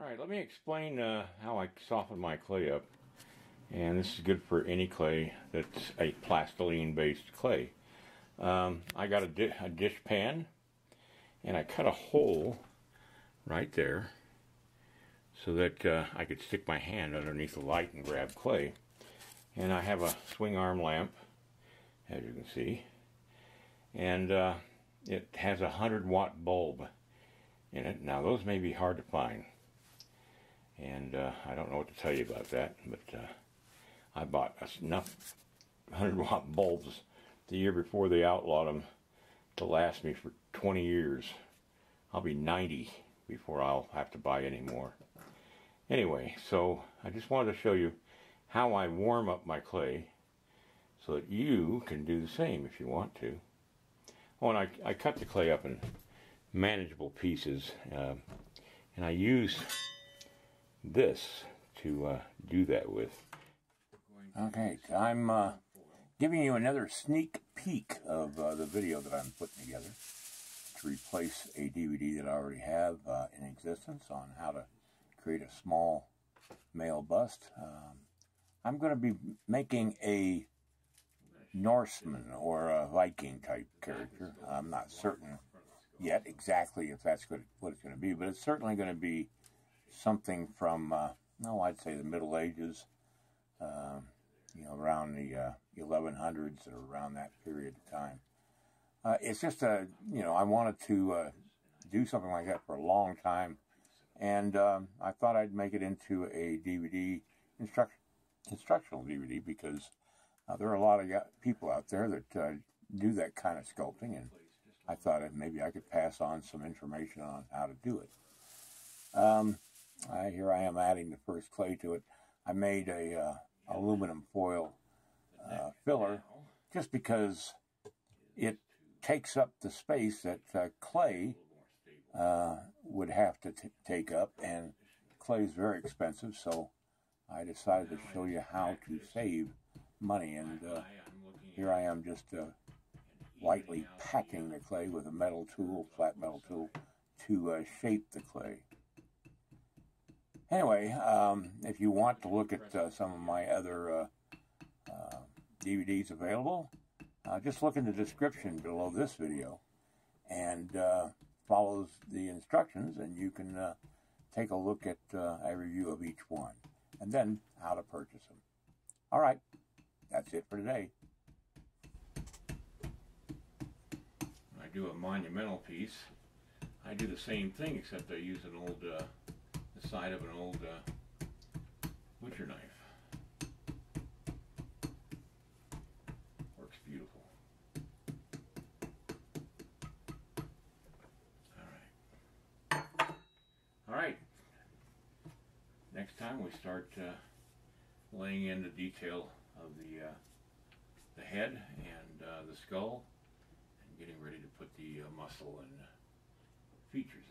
All right, let me explain uh, how I soften my clay up. And this is good for any clay that's a plastiline based clay. Um, I got a, di a, dish pan and I cut a hole right there so that uh, I could stick my hand underneath the light and grab clay. And I have a swing arm lamp, as you can see. And uh, it has a 100 watt bulb in it. Now those may be hard to find. And uh, I don't know what to tell you about that, but uh, I bought enough 100 watt bulbs the year before they outlawed them to last me for 20 years. I'll be 90 before I'll have to buy any more. Anyway, so I just wanted to show you how I warm up my clay so that you can do the same if you want to. Oh, and I, I cut the clay up in manageable pieces uh, and I use this to uh, do that with. Okay, I'm uh, giving you another sneak peek of uh, the video that I'm putting together to replace a DVD that I already have uh, in existence on how to create a small male bust. Um, I'm going to be making a Norseman or a Viking type character. I'm not certain yet exactly if that's what it's going to be, but it's certainly going to be something from, uh, no, I'd say the Middle Ages, uh, you know, around the uh, 1100s or around that period of time. Uh, it's just a, you know, I wanted to uh, do something like that for a long time, and um, I thought I'd make it into a DVD instruct, instructional DVD because uh, there are a lot of people out there that do that kind of sculpting, and I thought maybe I could pass on some information on how to do it. Um, I, here I am adding the first clay to it. I made a uh, aluminum foil uh, filler just because it takes up the space that uh, clay uh, would have to take up, and clay is very expensive, so I decided to show you how to save money. And uh, here I am just uh, lightly packing the clay with a metal tool, flat metal tool, to shape the clay. Anyway, um, if you want to look at uh, some of my other uh, uh, DVDs available, uh, just look in the description below this video and uh, follow the instructions and you can uh, take a look at a review of each one and then how to purchase them. All right, that's it for today. When I do a monumental piece, I do the same thing except I use an old the side of an old uh, butcher knife. Works beautiful. Alright. Alright. Next time we start uh, laying in the detail of the, uh, the head and uh, the skull and getting ready to put the uh, muscle and features